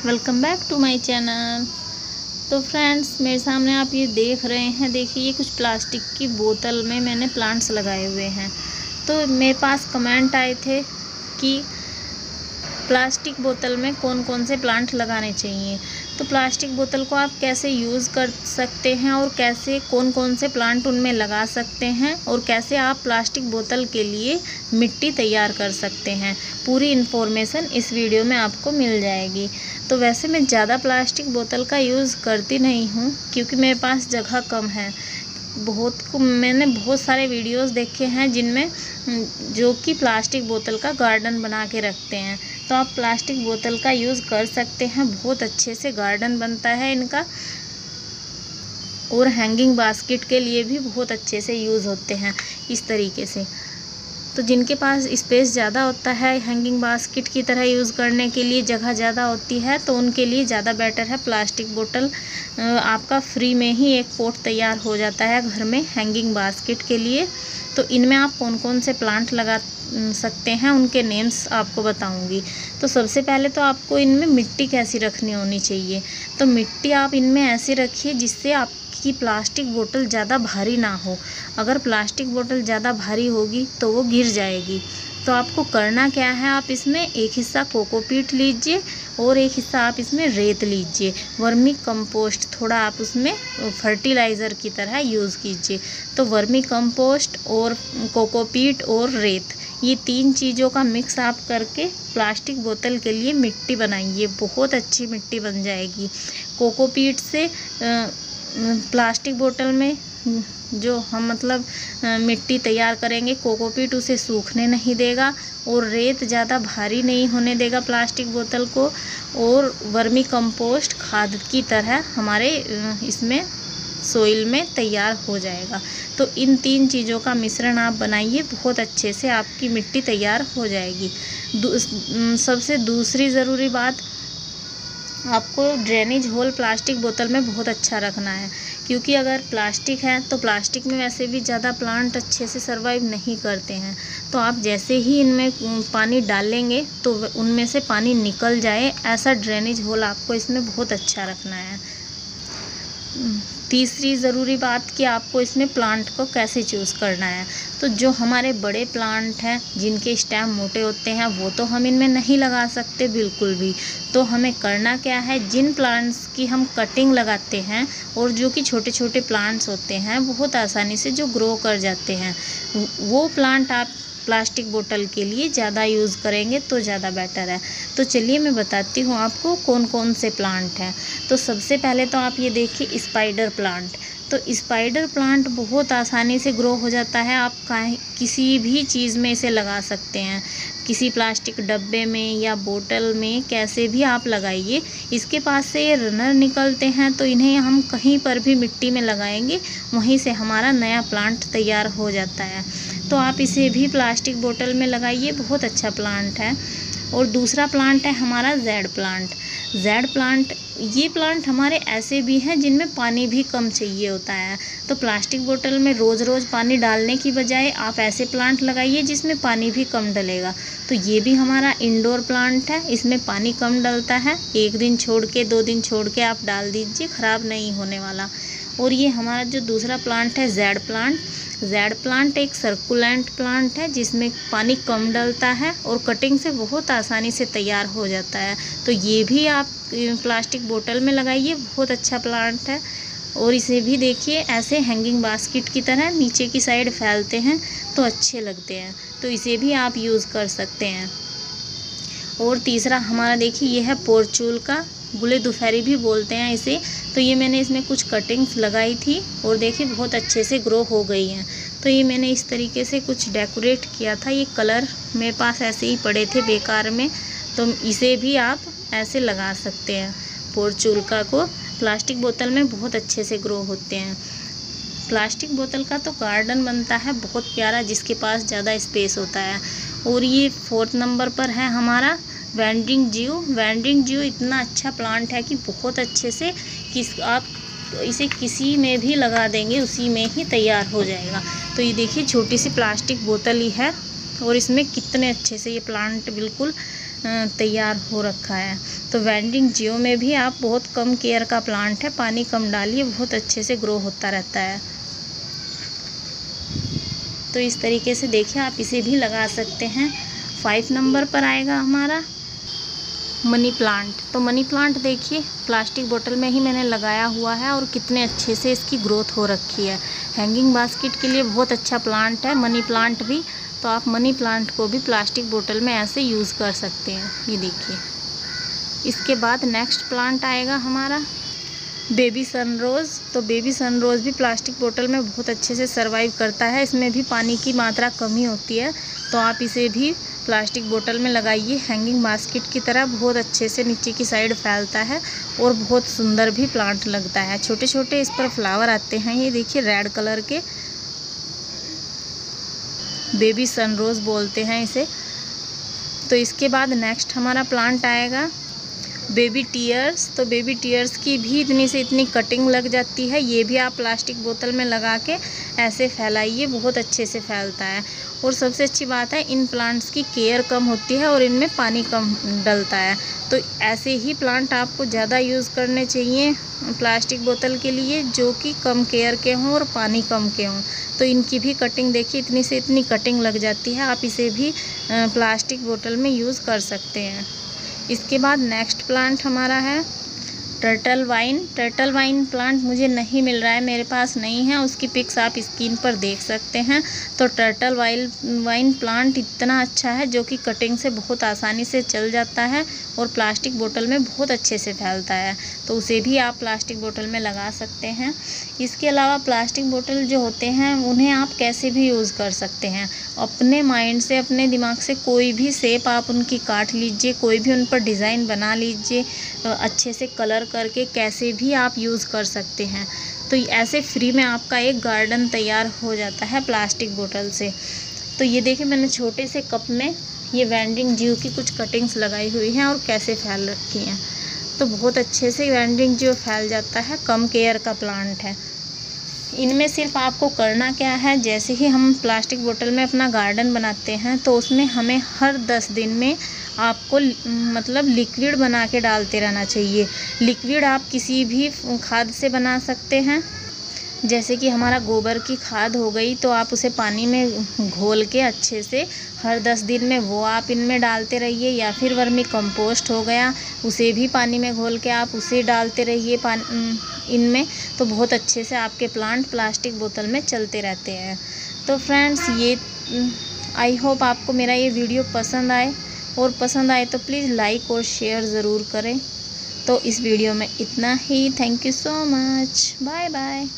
Welcome back to my channel. तो friends, मेरे सामने आप ये देख रहे हैं, देखिए, ये कुछ प्लास्टिक की बोतल में मैंने प्लांट्स लगाए हुए हैं। तो मेरे पास कमेंट आए थे कि प्लास्टिक बोतल में कौन कौन से प्लांट लगाने चाहिए? तो प्लास्टिक बोतल को आप कैसे यूज़ कर सकते हैं और कैसे कौन कौन से प्लांट उनमें लगा सकते हैं और कैसे आप प्लास्टिक बोतल के लिए मिट्टी तैयार कर सकते हैं? पूरी इन्फॉर्मेशन इस वीडियो में आपको मिल जाएगी। तो वैसे मैं ज़्यादा प्लास्टिक बोतल का यूज़ करती नहीं हूँ क्योंकि मेरे पास जगह कम है। बहुत मैंने बहुत सारे वीडियोस देखे हैं जिनमें जो कि प्लास्टिक बोतल का गार्डन बना के रखते हैं। तो आप प्लास्टिक बोतल का यूज़ कर सकते हैं, बहुत अच्छे से गार्डन बनता है इनका। और हैंगिंग बास्केट के लिए भी बहुत अच्छे से यूज़ होते हैं, इस तरीके से। तो जिनके पास स्पेस ज़्यादा होता है हैंगिंग बास्केट की तरह यूज़ करने के लिए जगह ज़्यादा होती है तो उनके लिए ज़्यादा बेटर है प्लास्टिक बोतल आपका फ्री में ही एक पोट तैयार हो जाता है घर में हैंगिंग बास्केट के लिए। तो इनमें आप कौन कौन से प्लांट लगा सकते हैं, उनके नेम्स आपको बताऊँगी। तो सबसे पहले तो आपको इनमें मिट्टी कैसी रखनी होनी चाहिए? तो मिट्टी आप इनमें ऐसी रखिए जिससे आप कि प्लास्टिक बोतल ज़्यादा भारी ना हो। अगर प्लास्टिक बोतल ज़्यादा भारी होगी तो वो गिर जाएगी। तो आपको करना क्या है, आप इसमें एक हिस्सा कोकोपीट लीजिए और एक हिस्सा आप इसमें रेत लीजिए। वर्मी कंपोस्ट थोड़ा आप उसमें फर्टिलाइज़र की तरह यूज़ कीजिए। तो वर्मी कंपोस्ट और कोकोपीट और रेत, ये तीन चीज़ों का मिक्स आप करके प्लास्टिक बोतल के लिए मिट्टी बनाइए। बहुत अच्छी मिट्टी बन जाएगी। कोकोपीट से प्लास्टिक बोतल में जो हम मतलब मिट्टी तैयार करेंगे कोकोपीट उसे सूखने नहीं देगा और रेत ज़्यादा भारी नहीं होने देगा प्लास्टिक बोतल को और वर्मी कंपोस्ट खाद की तरह हमारे इसमें सोइल में तैयार हो जाएगा। तो इन तीन चीज़ों का मिश्रण आप बनाइए, बहुत अच्छे से आपकी मिट्टी तैयार हो जाएगी। सबसे दूसरी ज़रूरी बात आपको ड्रेनेज होल प्लास्टिक बोतल में बहुत अच्छा रखना है। क्योंकि अगर प्लास्टिक है तो प्लास्टिक में वैसे भी ज़्यादा प्लांट अच्छे से सरवाइव नहीं करते हैं। तो आप जैसे ही इनमें पानी डालेंगे तो उनमें से पानी निकल जाए, ऐसा ड्रेनेज होल आपको इसमें बहुत अच्छा रखना है। तीसरी ज़रूरी बात कि आपको इसमें प्लांट को कैसे चूज़ करना है। तो जो हमारे बड़े प्लांट हैं, जिनके स्टेम मोटे होते हैं, वो तो हम इनमें नहीं लगा सकते बिल्कुल भी। तो हमें करना क्या है, जिन प्लांट्स की हम कटिंग लगाते हैं, और जो कि छोटे छोटे प्लांट्स होते हैं, बहुत आसानी से जो ग्रो कर जाते हैं, वो प्लांट आप प्लास्टिक बोतल के लिए ज़्यादा यूज़ करेंगे तो ज़्यादा बेटर है। तो चलिए मैं बताती हूँ आपको कौन कौन से प्लांट हैं। तो सबसे पहले तो आप ये देखिए स्पाइडर प्लांट तो स्पाइडर प्लांट बहुत आसानी से ग्रो हो जाता है। आप किसी भी चीज़ में इसे लगा सकते हैं। किसी प्लास्टिक डब्बे में या बोतल में कैसे भी आप लगाइए, इसके पास से ये रनर निकलते हैं तो इन्हें हम कहीं पर भी मिट्टी में लगाएँगे, वहीं से हमारा नया प्लांट तैयार हो जाता है। तो आप इसे भी प्लास्टिक बोतल में लगाइए, बहुत अच्छा प्लांट है। और दूसरा प्लांट है हमारा जेड प्लांट जेड प्लांट ये प्लांट हमारे ऐसे भी हैं जिनमें पानी भी कम चाहिए होता है। तो प्लास्टिक बोतल में रोज़ रोज़ पानी डालने की बजाय आप ऐसे प्लांट लगाइए जिसमें पानी भी कम डलेगा। तो ये भी हमारा इंडोर प्लांट है, इसमें पानी कम डलता है। एक दिन छोड़ के, दो दिन छोड़ के आप डाल दीजिए, ख़राब नहीं होने वाला। और ये हमारा जो दूसरा प्लांट है जेड प्लांट जेड प्लांट एक सर्कुलेंट प्लांट है, जिसमें पानी कम डलता है और कटिंग से बहुत आसानी से तैयार हो जाता है। तो ये भी आप प्लास्टिक बोतल में लगाइए, बहुत अच्छा प्लांट है। और इसे भी देखिए, ऐसे हैंगिंग बास्केट की तरह नीचे की साइड फैलते हैं तो अच्छे लगते हैं। तो इसे भी आप यूज़ कर सकते हैं। और तीसरा हमारा देखिए यह है पोरचूल का गुले दोपहरी भी बोलते हैं इसे। तो ये मैंने इसमें कुछ कटिंग्स लगाई थी और देखिए बहुत अच्छे से ग्रो हो गई हैं। तो ये मैंने इस तरीके से कुछ डेकोरेट किया था। ये कलर मेरे पास ऐसे ही पड़े थे बेकार में। तो इसे भी आप ऐसे लगा सकते हैं। पोरचुलका को प्लास्टिक बोतल में बहुत अच्छे से ग्रो होते हैं। प्लास्टिक बोतल का तो गार्डन बनता है, बहुत प्यारा, जिसके पास ज़्यादा स्पेस होता है। और ये फोर्थ नंबर पर है हमारा वेंडिंग जियो वेंडिंग जियो इतना अच्छा प्लांट है कि बहुत अच्छे से किस, आप इसे किसी में भी लगा देंगे, उसी में ही तैयार हो जाएगा। तो ये देखिए, छोटी सी प्लास्टिक बोतल ही है और इसमें कितने अच्छे से ये प्लांट बिल्कुल तैयार हो रखा है। तो वेंडिंग जियो में भी आप बहुत कम केयर का प्लांट है, पानी कम डालिए, बहुत अच्छे से ग्रो होता रहता है। तो इस तरीके से देखिए, आप इसे भी लगा सकते हैं। फाइव नंबर पर आएगा हमारा। Money plant. तो मनी प्लांट देखिए, प्लास्टिक बोतल में ही मैंने लगाया हुआ है और कितने अच्छे से इसकी ग्रोथ हो रखी है। हैंगिंग बास्केट के लिए बहुत अच्छा प्लांट है, मनी प्लांट भी। तो आप मनी प्लांट को भी प्लास्टिक बोतल में ऐसे यूज़ कर सकते हैं। ये देखिए। इसके बाद नेक्स्ट प्लांट आएगा हमारा। बेबी सनरोज़ तो बेबी सनरोज़ भी प्लास्टिक बोतल में बहुत अच्छे से सर्वाइव करता है। इसमें भी पानी की मात्रा कमी होती है तो आप इसे भी प्लास्टिक बोतल में लगाइए। हैंगिंग बास्केट की तरह बहुत अच्छे से नीचे की साइड फैलता है और बहुत सुंदर भी प्लांट लगता है। छोटे छोटे इस पर फ्लावर आते हैं। ये देखिए रेड कलर के। बेबी सनरोज़ बोलते हैं इसे। तो इसके बाद नेक्स्ट हमारा प्लांट आएगा। बेबी टीयर्स तो बेबी टीयर्स की भी इतनी से इतनी कटिंग लग जाती है, ये भी आप प्लास्टिक बोतल में लगा के ऐसे फैलाइए, बहुत अच्छे से फैलता है। और सबसे अच्छी बात है, इन प्लांट्स की केयर कम होती है और इनमें पानी कम डलता है। तो ऐसे ही प्लांट आपको ज़्यादा यूज़ करने चाहिए प्लास्टिक बोतल के लिए, जो कि कम केयर के हों और पानी कम के हों। तो इनकी भी कटिंग देखिए, इतनी से इतनी कटिंग लग जाती है, आप इसे भी प्लास्टिक बोतल में यूज़ कर सकते हैं। इसके बाद नेक्स्ट प्लांट हमारा है। Turtle vine turtle vine plant मुझे नहीं मिल रहा है, मेरे पास नहीं है, उसकी पिक्स आप स्क्रीन पर देख सकते हैं। तो टर्टल वाइल वाइन प्लांट इतना अच्छा है जो कि कटिंग से बहुत आसानी से चल जाता है और प्लास्टिक बोतल में बहुत अच्छे से फैलता है। तो उसे भी आप प्लास्टिक बोतल में लगा सकते हैं। इसके अलावा प्लास्टिक बोतल जो होते हैं, उन्हें आप कैसे भी यूज़ कर सकते हैं। अपने माइंड से, अपने दिमाग से कोई भी सेप आप उनकी काट लीजिए, कोई भी उन पर डिज़ाइन बना लीजिए अच्छे से कलर करके कैसे भी आप यूज़ कर सकते हैं। तो ऐसे फ्री में आपका एक गार्डन तैयार हो जाता है प्लास्टिक बोतल से। तो ये देखिए मैंने छोटे से कप में ये वेंडिंग जीव की कुछ कटिंग्स लगाई हुई हैं और कैसे फैल रखी हैं। तो बहुत अच्छे से वेंडिंग जीव फैल जाता है, कम केयर का प्लांट है। इनमें सिर्फ़ आपको करना क्या है, जैसे ही हम प्लास्टिक बोतल में अपना गार्डन बनाते हैं तो उसमें हमें हर दस दिन में आपको मतलब लिक्विड बना के डालते रहना चाहिए। लिक्विड आप किसी भी खाद से बना सकते हैं। जैसे कि हमारा गोबर की खाद हो गई तो आप उसे पानी में घोल के अच्छे से हर दस दिन में वो आप इनमें डालते रहिए, या फिर वर्मी कंपोस्ट हो गया, उसे भी पानी में घोल के आप उसे डालते रहिए पानी इनमें तो बहुत अच्छे से आपके प्लांट प्लास्टिक बोतल में चलते रहते हैं। तो फ्रेंड्स, ये आई होप आपको मेरा ये वीडियो पसंद आए। और पसंद आए तो प्लीज़ लाइक और शेयर ज़रूर करें। तो इस वीडियो में इतना ही। Thank you so much. Bye bye.